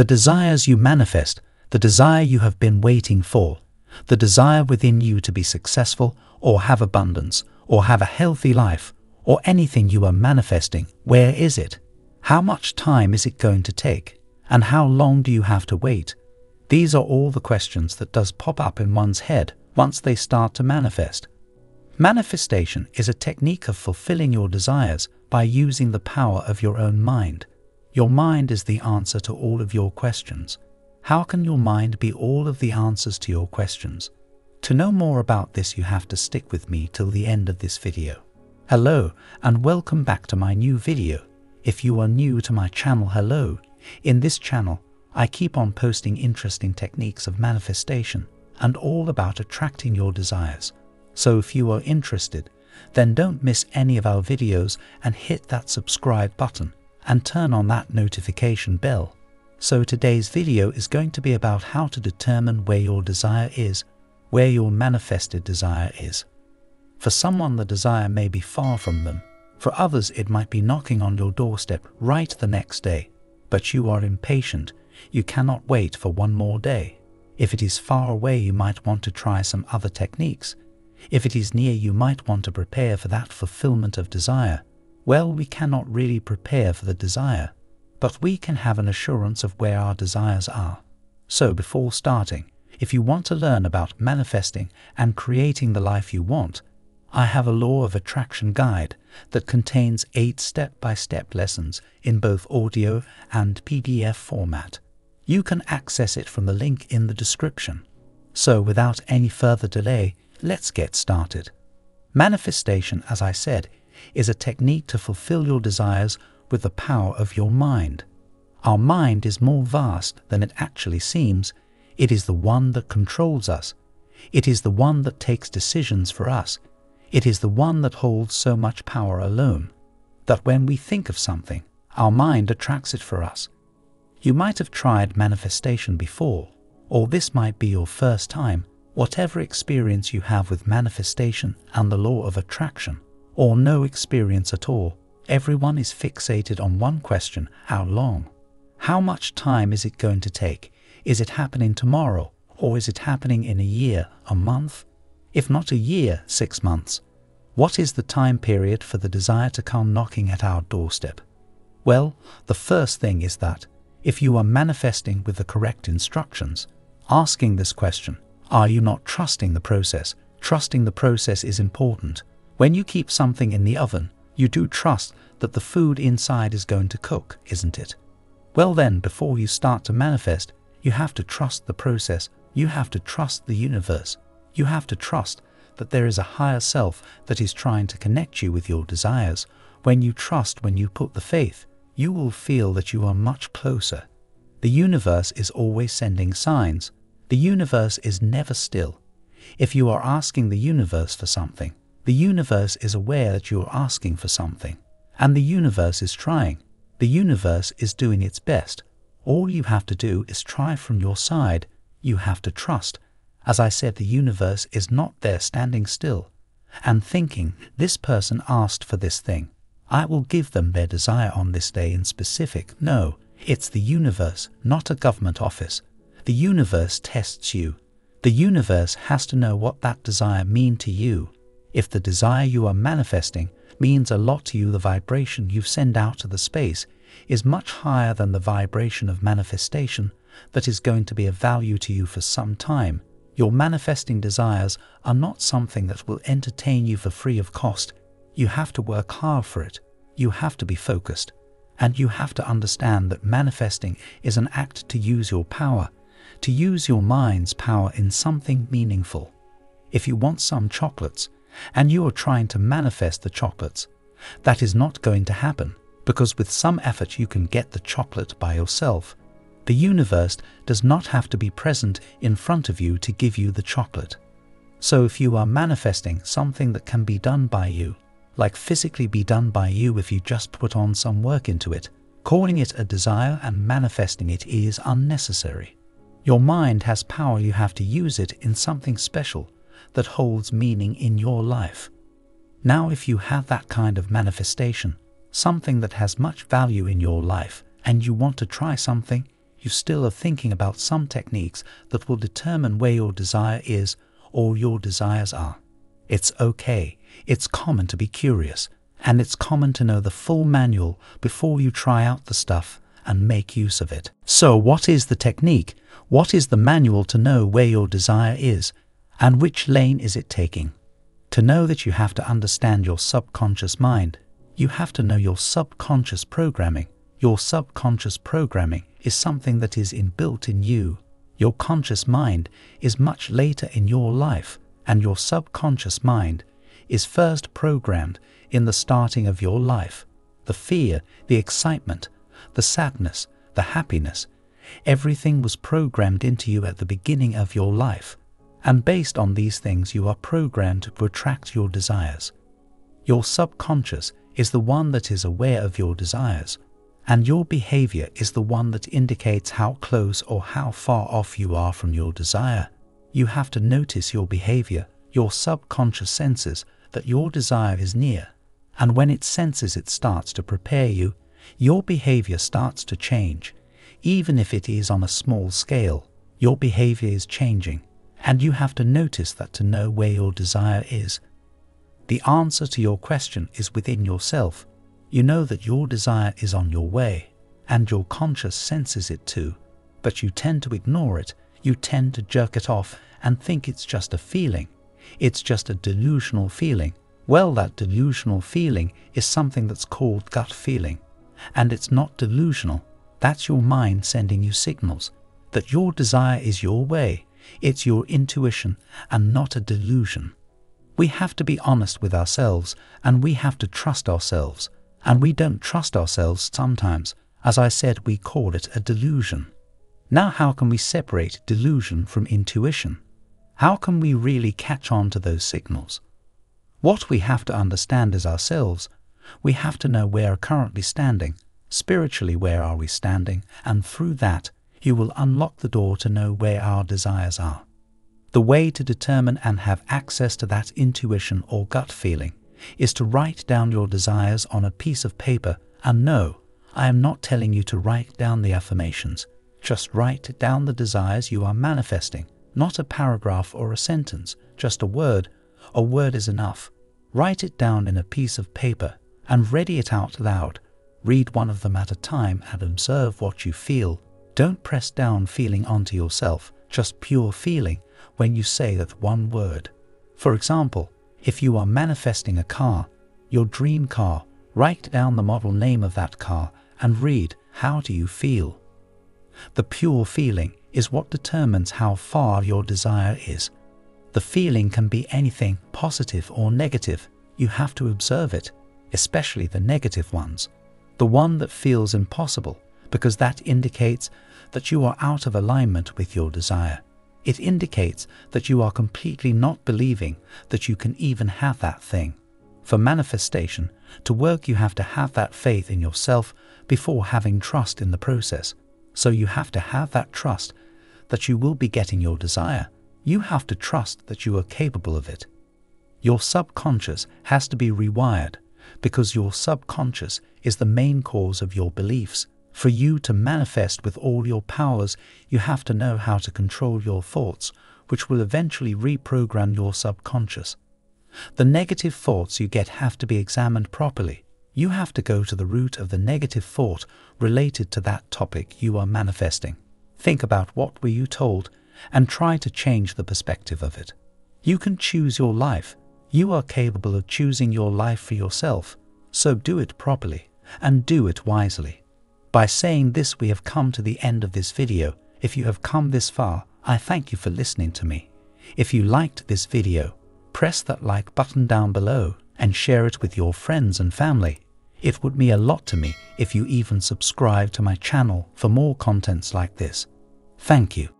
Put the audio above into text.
The desires you manifest, the desire you have been waiting for, the desire within you to be successful or have abundance or have a healthy life or anything you are manifesting, where is it? How much time is it going to take? And how long do you have to wait? These are all the questions that does pop up in one's head once they start to manifest. Manifestation is a technique of fulfilling your desires by using the power of your own mind. Your mind is the answer to all of your questions. How can your mind be all of the answers to your questions? To know more about this you have to stick with me till the end of this video. Hello and welcome back to my new video. If you are new to my channel, hello. In this channel, I keep on posting interesting techniques of manifestation and all about attracting your desires. So if you are interested, then don't miss any of our videos and hit that subscribe button and turn on that notification bell. So today's video is going to be about how to determine where your desire is, where your manifested desire is. For someone the desire may be far from them, for others it might be knocking on your doorstep right the next day, but you are impatient, you cannot wait for one more day. If it is far away you might want to try some other techniques, if it is near, you might want to prepare for that fulfillment of desire. Well, we cannot really prepare for the desire, but we can have an assurance of where our desires are. So, before starting, if you want to learn about manifesting and creating the life you want, I have a law of attraction guide that contains eight step by step lessons in both audio and PDF format. You can access it from the link in the description. So, without any further delay, Let's get started. Manifestation, as I said, is a technique to fulfill your desires with the power of your mind. Our mind is more vast than it actually seems. It is the one that controls us. It is the one that takes decisions for us. It is the one that holds so much power alone, that when we think of something, our mind attracts it for us. You might have tried manifestation before, or this might be your first time, Whatever experience you have with manifestation and the law of attraction, or no experience at all, everyone is fixated on one question how long? How much time is it going to take? Is it happening tomorrow? Or is it happening in a year, a month? If not a year, six months. What is the time period for the desire to come knocking at our doorstep? Well, the first thing is that if you are manifesting with the correct instructions, asking this question, are you not trusting the process? Trusting the process is important. When you keep something in the oven, you do trust that the food inside is going to cook, isn't it? Well, then, before you start to manifest, you have to trust the process. You have to trust the universe. You have to trust that there is a higher self that is trying to connect you with your desires. When you trust, when you put the faith, you will feel that you are much closer. The universe is always sending signs. The universe is never still. If you are asking the universe for something, the universe is aware that you are asking for something, and the universe is trying. The universe is doing its best. All you have to do is try from your side. You have to trust. As I said, the universe is not there standing still and thinking, this person asked for this thing. I will give them their desire on this day in specific. No, it's the universe, not a government office, the universe tests you. The universe has to know what that desire mean to you. If the desire you are manifesting means a lot to you, the vibration you send out to the space is much higher than the vibration of manifestation that is going to be of value to you for some time. Your manifesting desires are not something that will entertain you for free of cost. You have to work hard for it. You have to be focused. And you have to understand that manifesting is an act to use your power to use your mind's power in something meaningful. If you want some chocolates and you are trying to manifest the chocolates, that is not going to happen because with some effort you can get the chocolate by yourself. The universe does not have to be present in front of you to give you the chocolate. So if you are manifesting something that can be done by you, like physically be done by you if you just put on some work into it, calling it a desire and manifesting it is unnecessary. Your mind has power, you have to use it in something special that holds meaning in your life. Now, if you have that kind of manifestation, something that has much value in your life, and you want to try something, you still are thinking about some techniques that will determine where your desire is or your desires are. It's okay. It's common to be curious, and it's common to know the full manual before you try out the stuff and make use of it. So, what is the technique? What is the manual to know where your desire is and which lane is it taking? To know that you have to understand your subconscious mind, you have to know your subconscious programming. Your subconscious programming is something that is inbuilt in you. Your conscious mind is much later in your life, and your subconscious mind is first programmed in the starting of your life. The fear, the excitement, the sadness, the happiness, everything was programmed into you at the beginning of your life. And based on these things, you are programmed to attract your desires. Your subconscious is the one that is aware of your desires, and your behavior is the one that indicates how close or how far off you are from your desire. You have to notice your behavior, your subconscious senses that your desire is near, and when it senses it starts to prepare you, your behavior starts to change. Even if it is on a small scale, your behavior is changing and you have to notice that to know where your desire is. The answer to your question is within yourself. You know that your desire is on your way, and your conscious senses it too, but you tend to ignore it, you tend to jerk it off and think it's just a feeling. It's just a delusional feeling. Well, that delusional feeling is something that's called gut feeling, and it's not delusional. That's your mind sending you signals that your desire is your way it's your intuition and not a delusion. We have to be honest with ourselves and we have to trust ourselves. And we don't trust ourselves sometimes. As I said, we call it a delusion. Now, how can we separate delusion from intuition? How can we really catch on to those signals? What we have to understand is ourselves. We have to know where we are currently standing. Spiritually, where are we standing? And through that, you will unlock the door to know where our desires are. The way to determine and have access to that intuition or gut feeling is to write down your desires on a piece of paper and no, I am not telling you to write down the affirmations. Just write down the desires you are manifesting, not a paragraph or a sentence, just a word. A word is enough. Write it down in a piece of paper and ready it out loud. Read one of them at a time and observe what you feel don't press down feeling onto yourself, just pure feeling, when you say that one word. For example, if you are manifesting a car, your dream car, write down the model name of that car and read how do you feel. The pure feeling is what determines how far your desire is. The feeling can be anything positive or negative. You have to observe it, especially the negative ones. The one that feels impossible because that indicates that you are out of alignment with your desire. It indicates that you are completely not believing that you can even have that thing. For manifestation to work, you have to have that faith in yourself before having trust in the process. So you have to have that trust that you will be getting your desire. You have to trust that you are capable of it. Your subconscious has to be rewired because your subconscious is the main cause of your beliefs. For you to manifest with all your powers, you have to know how to control your thoughts, which will eventually reprogram your subconscious. The negative thoughts you get have to be examined properly. You have to go to the root of the negative thought related to that topic you are manifesting. Think about what were you told and try to change the perspective of it. You can choose your life. You are capable of choosing your life for yourself. So do it properly and do it wisely. By saying this, we have come to the end of this video. If you have come this far, I thank you for listening to me. If you liked this video, press that like button down below and share it with your friends and family. It would mean a lot to me if you even subscribe to my channel for more contents like this. Thank you.